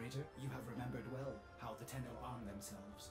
Operator, you have remembered well how the Tenno arm themselves.